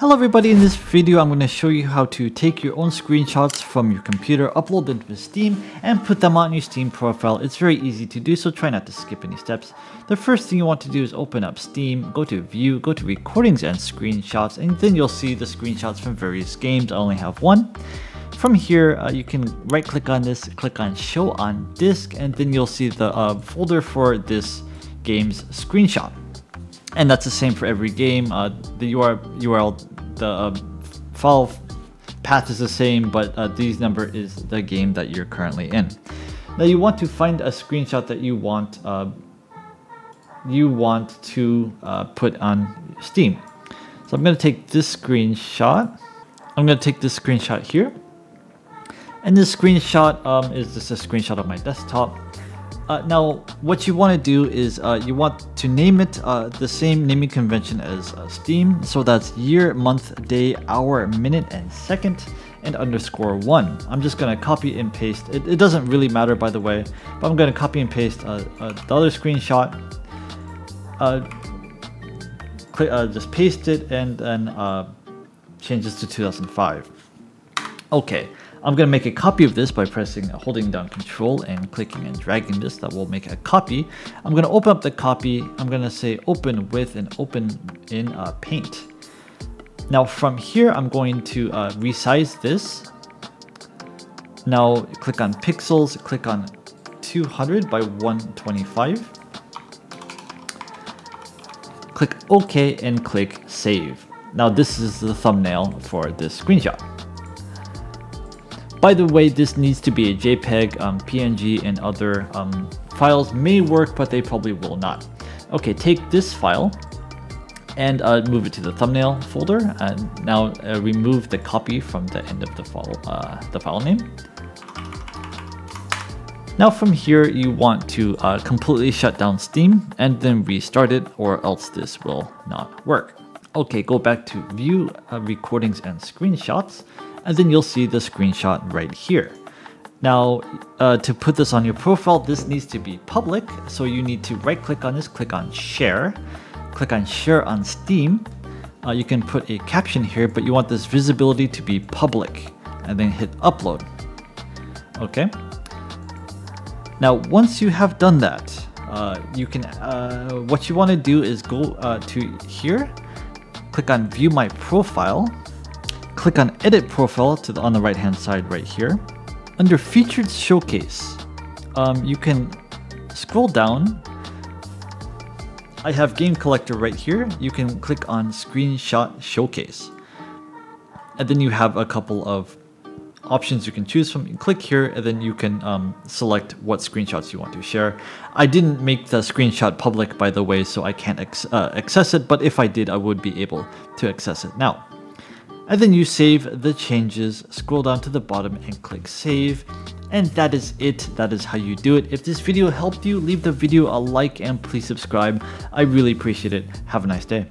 Hello everybody, in this video I'm going to show you how to take your own screenshots from your computer, upload them to Steam, and put them on your Steam profile. It's very easy to do, so try not to skip any steps. The first thing you want to do is open up Steam, go to View, go to Recordings and Screenshots, and then you'll see the screenshots from various games. I only have one. From here, uh, you can right click on this, click on Show on Disk, and then you'll see the uh, folder for this game's screenshot and that's the same for every game. Uh, the URL, the uh, file path is the same, but uh, these number is the game that you're currently in. Now you want to find a screenshot that you want uh, you want to uh, put on Steam. So I'm going to take this screenshot. I'm going to take this screenshot here. And this screenshot um, is just a screenshot of my desktop. Uh, now, what you want to do is uh, you want to name it uh, the same naming convention as uh, Steam. So that's year, month, day, hour, minute, and second, and underscore one. I'm just going to copy and paste. It, it, doesn't really matter, by the way, but I'm going to copy and paste uh, uh, the other screenshot. just paste it and then change this to 2005. Okay. I'm going to make a copy of this by pressing holding down control and clicking and dragging this that will make a copy. I'm going to open up the copy. I'm going to say open with and open in uh, paint. Now from here I'm going to uh, resize this. Now click on pixels, click on 200 by 125. Click OK and click save. Now this is the thumbnail for this screenshot. By the way, this needs to be a JPEG, um, PNG, and other um, files may work, but they probably will not. Okay, take this file and uh, move it to the thumbnail folder, and now uh, remove the copy from the end of the file, uh, the file name. Now from here, you want to uh, completely shut down Steam and then restart it or else this will not work. Okay, go back to view uh, recordings and screenshots and then you'll see the screenshot right here. Now, uh, to put this on your profile, this needs to be public. So you need to right click on this, click on share, click on share on Steam. Uh, you can put a caption here, but you want this visibility to be public and then hit upload. Okay. Now, once you have done that, uh, you can, uh, what you want to do is go uh, to here, click on view my profile, click on edit profile to the, on the right hand side right here. Under featured showcase, um, you can scroll down. I have game collector right here. You can click on screenshot showcase. And then you have a couple of options you can choose from. You click here and then you can um, select what screenshots you want to share. I didn't make the screenshot public by the way, so I can't uh, access it, but if I did, I would be able to access it now and then you save the changes, scroll down to the bottom and click save. And that is it, that is how you do it. If this video helped you, leave the video a like and please subscribe. I really appreciate it. Have a nice day.